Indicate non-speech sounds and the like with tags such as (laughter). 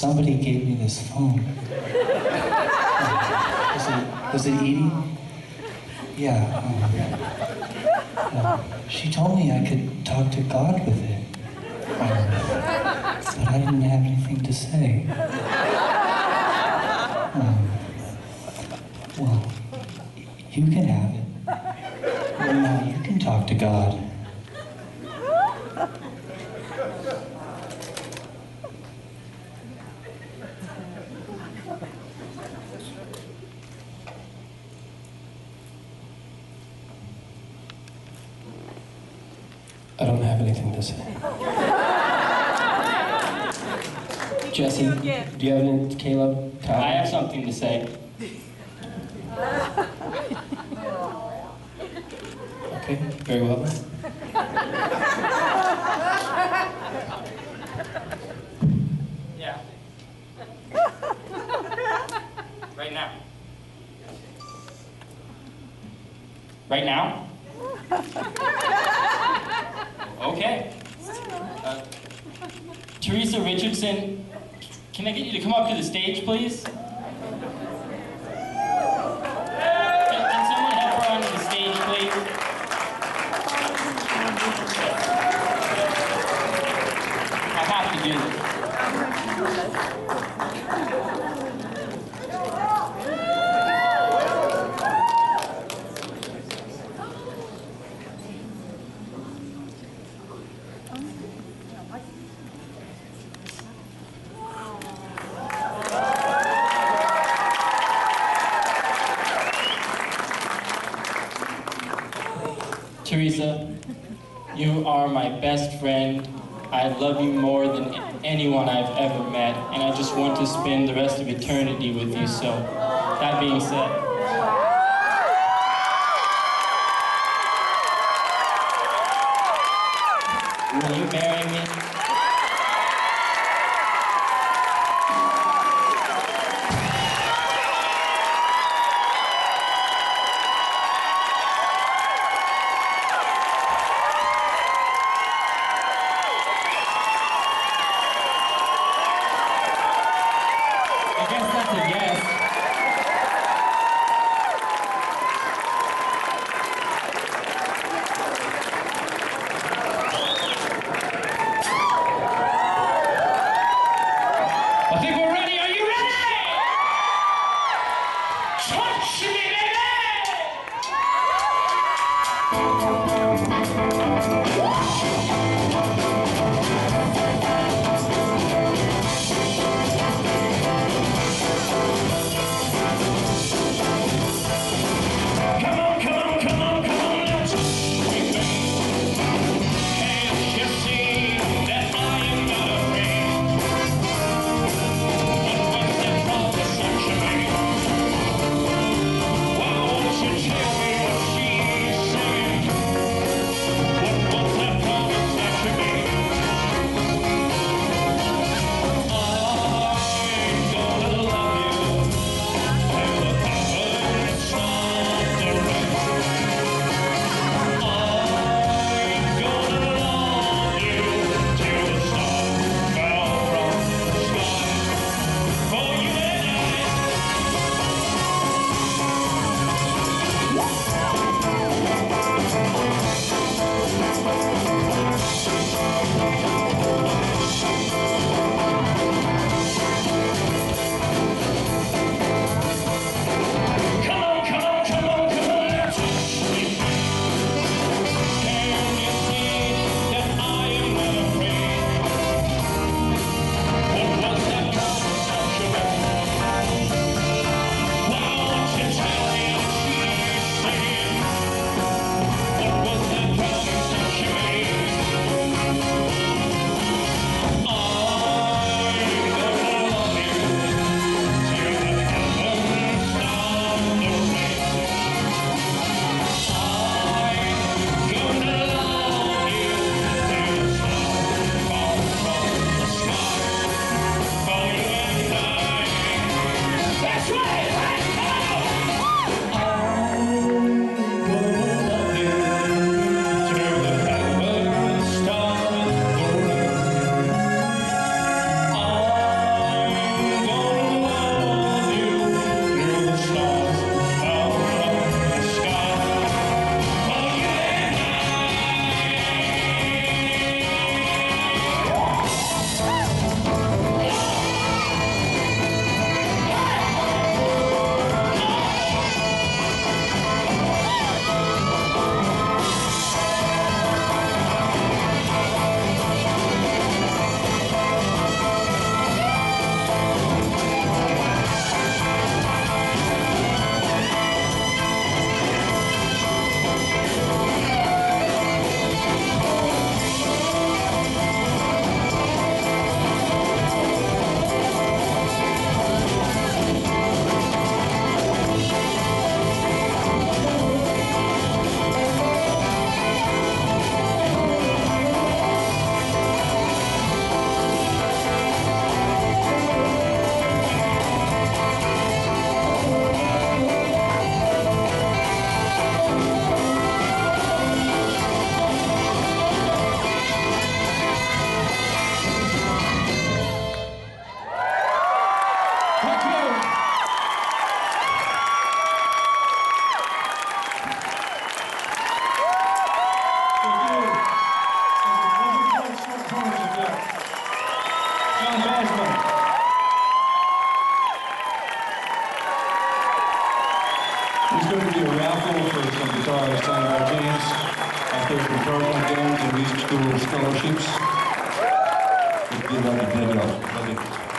somebody gave me this phone. (laughs) was it was it Edie? Yeah. Um, uh, she told me I could talk to God with it, um, but I didn't have anything to say. Um, well, you can have it. Well, now you can talk to God. I don't have anything to say. Jesse, do you have any, Caleb? Kyle? I have something to say. Okay, very well. Yeah. right now. Right now? Okay. Uh, Teresa Richardson, can I get you to come up to the stage, please? Can, can someone help her onto the stage, please? I have to do this. Teresa, you are my best friend. I love you more than anyone I've ever met, and I just want to spend the rest of eternity with you. So, that being said, will you marry me? I guess that's a yes. And Tournament Games and Music School scholarships. Give that to. Thank you.